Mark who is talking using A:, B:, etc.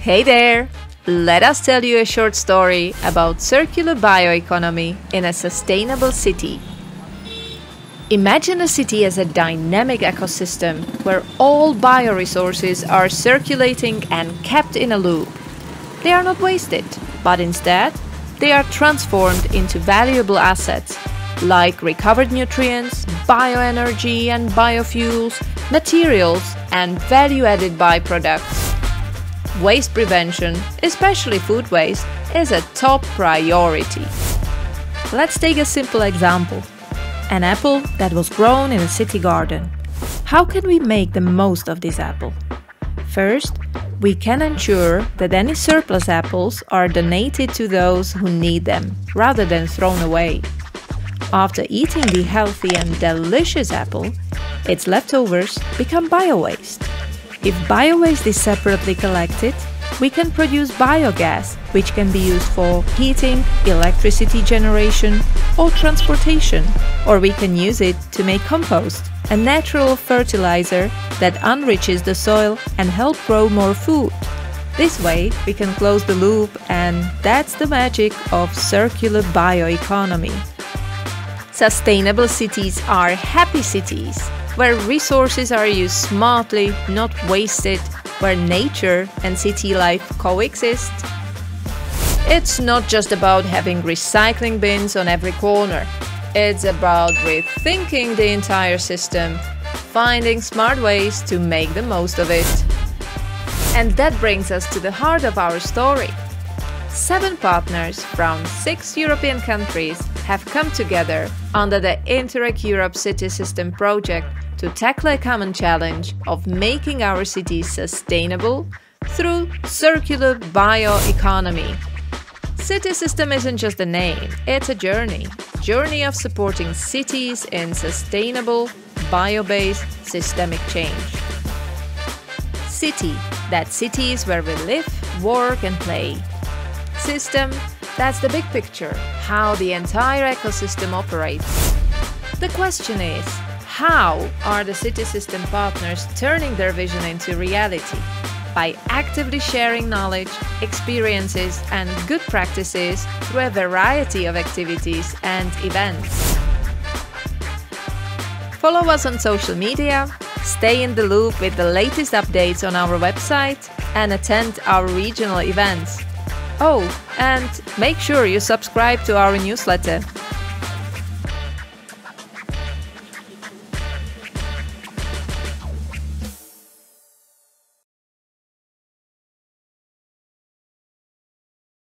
A: Hey there! Let us tell you a short story about circular bioeconomy in a sustainable city. Imagine a city as a dynamic ecosystem where all bioresources are circulating and kept in a loop. They are not wasted, but instead, they are transformed into valuable assets like recovered nutrients, bioenergy and biofuels, materials, and value added byproducts. Waste prevention, especially food waste, is a top priority. Let's take a simple example an apple that was grown in a city garden. How can we make the most of this apple? First, we can ensure that any surplus apples are donated to those who need them rather than thrown away. After eating the healthy and delicious apple, its leftovers become bio-waste. If bio-waste is separately collected, we can produce biogas, which can be used for heating, electricity generation, or transportation. Or we can use it to make compost, a natural fertilizer that enriches the soil and help grow more food. This way, we can close the loop, and that's the magic of circular bioeconomy. Sustainable cities are happy cities, where resources are used smartly, not wasted, where nature and city life coexist. It's not just about having recycling bins on every corner. It's about rethinking the entire system, finding smart ways to make the most of it. And that brings us to the heart of our story. Seven partners from six European countries have come together under the Interreg Europe CITISYSTEM project to tackle a common challenge of making our cities sustainable through circular bioeconomy. CITISYSTEM isn't just a name, it's a journey. Journey of supporting cities in sustainable, bio-based systemic change. City, that city is where we live, work and play system, that's the big picture, how the entire ecosystem operates. The question is, how are the CITISYSTEM partners turning their vision into reality? By actively sharing knowledge, experiences, and good practices through a variety of activities and events. Follow us on social media, stay in the loop with the latest updates on our website, and attend our regional events. Oh, and make sure you subscribe to our newsletter